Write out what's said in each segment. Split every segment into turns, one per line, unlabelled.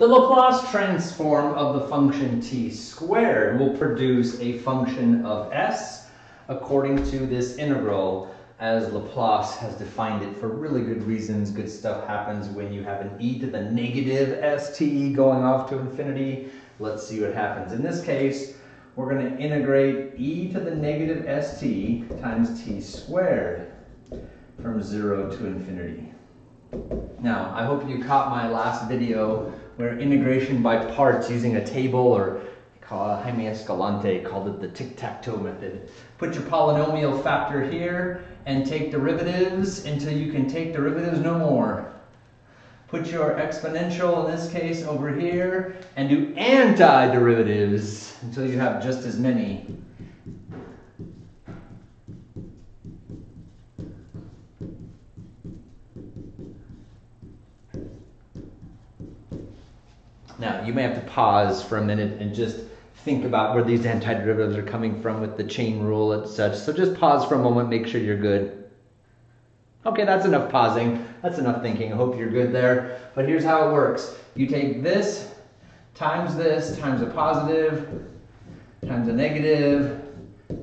The Laplace transform of the function t squared will produce a function of s according to this integral as Laplace has defined it for really good reasons. Good stuff happens when you have an e to the negative st going off to infinity. Let's see what happens. In this case, we're going to integrate e to the negative st times t squared from 0 to infinity. Now, I hope you caught my last video where integration by parts using a table or Jaime Escalante called it the tic-tac-toe method. Put your polynomial factor here and take derivatives until you can take derivatives no more. Put your exponential, in this case, over here and do anti-derivatives until you have just as many. Now, you may have to pause for a minute and just think about where these antiderivatives are coming from with the chain rule and such. So just pause for a moment, make sure you're good. Okay, that's enough pausing. That's enough thinking. I hope you're good there. But here's how it works. You take this times this times a positive times a negative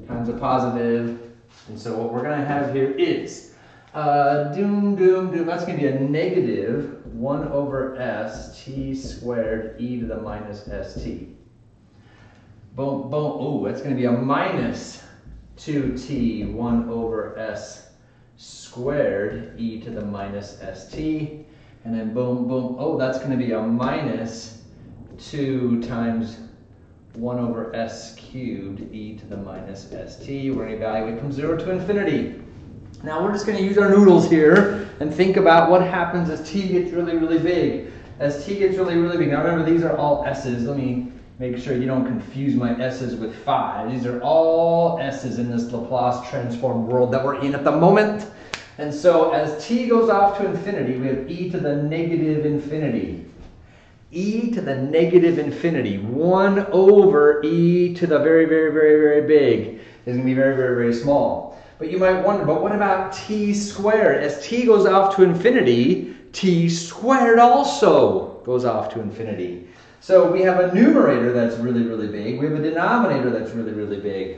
times a positive. And so what we're going to have here is uh, doom, doom, doom. That's going to be a negative 1 over s t squared e to the minus st. Boom, boom. Oh, that's going to be a minus 2t 1 over s squared e to the minus st. And then boom, boom. Oh, that's going to be a minus 2 times 1 over s cubed e to the minus st. We're going to evaluate from 0 to infinity. Now we're just going to use our noodles here and think about what happens as t gets really, really big. As t gets really, really big. Now remember, these are all s's. Let me make sure you don't confuse my s's with 5. These are all s's in this Laplace transform world that we're in at the moment. And so as t goes off to infinity, we have e to the negative infinity. e to the negative infinity. 1 over e to the very, very, very, very big is going to be very, very, very small. But you might wonder, but what about t squared? As t goes off to infinity, t squared also goes off to infinity. So we have a numerator that's really, really big. We have a denominator that's really, really big.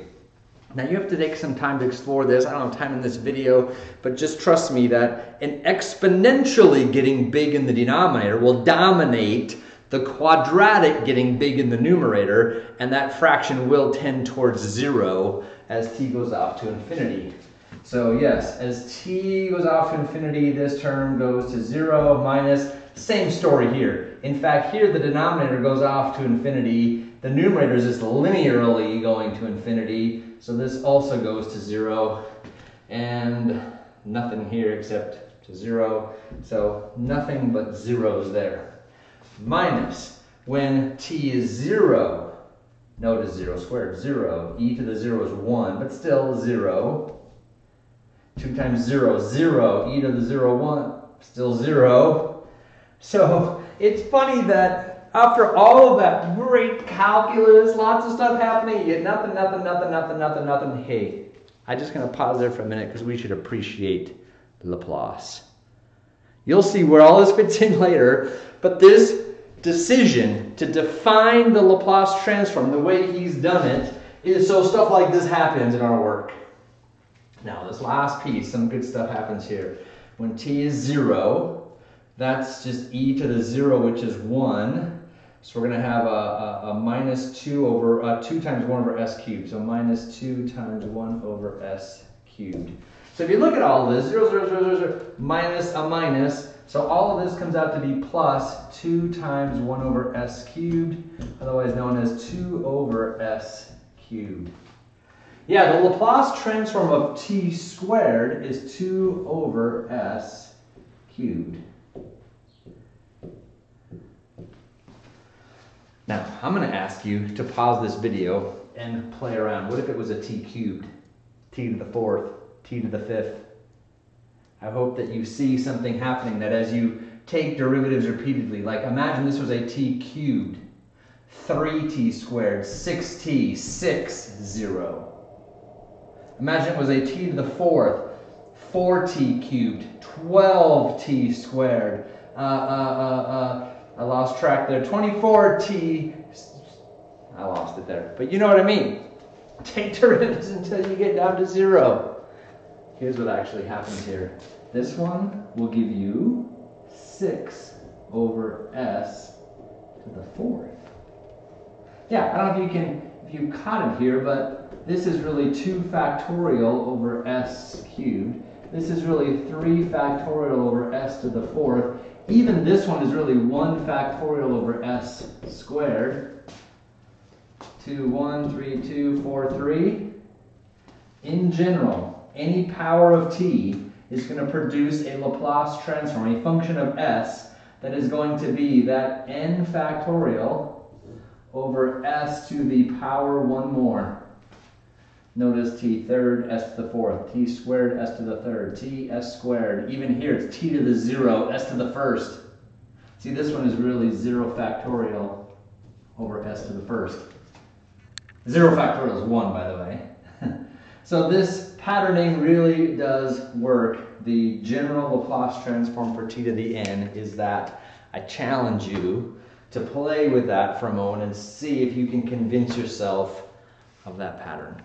Now you have to take some time to explore this. I don't have time in this video, but just trust me that an exponentially getting big in the denominator will dominate the quadratic getting big in the numerator, and that fraction will tend towards zero as t goes off to infinity. So yes, as t goes off to infinity, this term goes to zero minus, same story here. In fact, here the denominator goes off to infinity. The numerator is just linearly going to infinity. So this also goes to zero and nothing here except to zero. So nothing but zeros there. Minus when t is zero, Notice 0 squared, 0. e to the 0 is 1, but still 0. 2 times 0, 0. e to the 0, 1, still 0. So it's funny that after all of that great calculus, lots of stuff happening, you get nothing, nothing, nothing, nothing, nothing, nothing. Hey, I'm just going to pause there for a minute because we should appreciate Laplace. You'll see where all this fits in later, but this decision to define the Laplace transform the way he's done it is so stuff like this happens in our work. Now, this last piece, some good stuff happens here. When t is 0, that's just e to the 0, which is 1. So we're going to have a, a, a minus 2 over, uh, 2 times 1 over s cubed. So minus 2 times 1 over s cubed. So if you look at all this, 0, 0, 0, 0, 0, minus a minus, so all of this comes out to be plus 2 times 1 over s cubed, otherwise known as 2 over s cubed. Yeah, the Laplace transform of t squared is 2 over s cubed. Now, I'm going to ask you to pause this video and play around. What if it was a t cubed? t to the fourth, t to the fifth, I hope that you see something happening that as you take derivatives repeatedly, like imagine this was a t cubed, 3t squared, 6t, 6, 0. Imagine it was a t to the fourth, 4t cubed, 12t squared. Uh, uh, uh, uh I lost track there. 24t. I lost it there. But you know what I mean. Take derivatives until you get down to zero. Here's what actually happens here. This one will give you 6 over s to the fourth. Yeah, I don't know if you can, if you caught it here, but this is really 2 factorial over s cubed. This is really 3 factorial over s to the fourth. Even this one is really 1 factorial over s squared. 2, 1, 3, 2, 4, 3. In general, any power of t is going to produce a Laplace transform, a function of s, that is going to be that n factorial over s to the power 1 more. Notice t third, s to the fourth, t squared, s to the third, t s squared. Even here, it's t to the zero, s to the first. See, this one is really 0 factorial over s to the first. 0 factorial is 1, by the way. so this patterning really does work. The general Laplace transform for t to the n is that I challenge you to play with that for a moment and see if you can convince yourself of that pattern.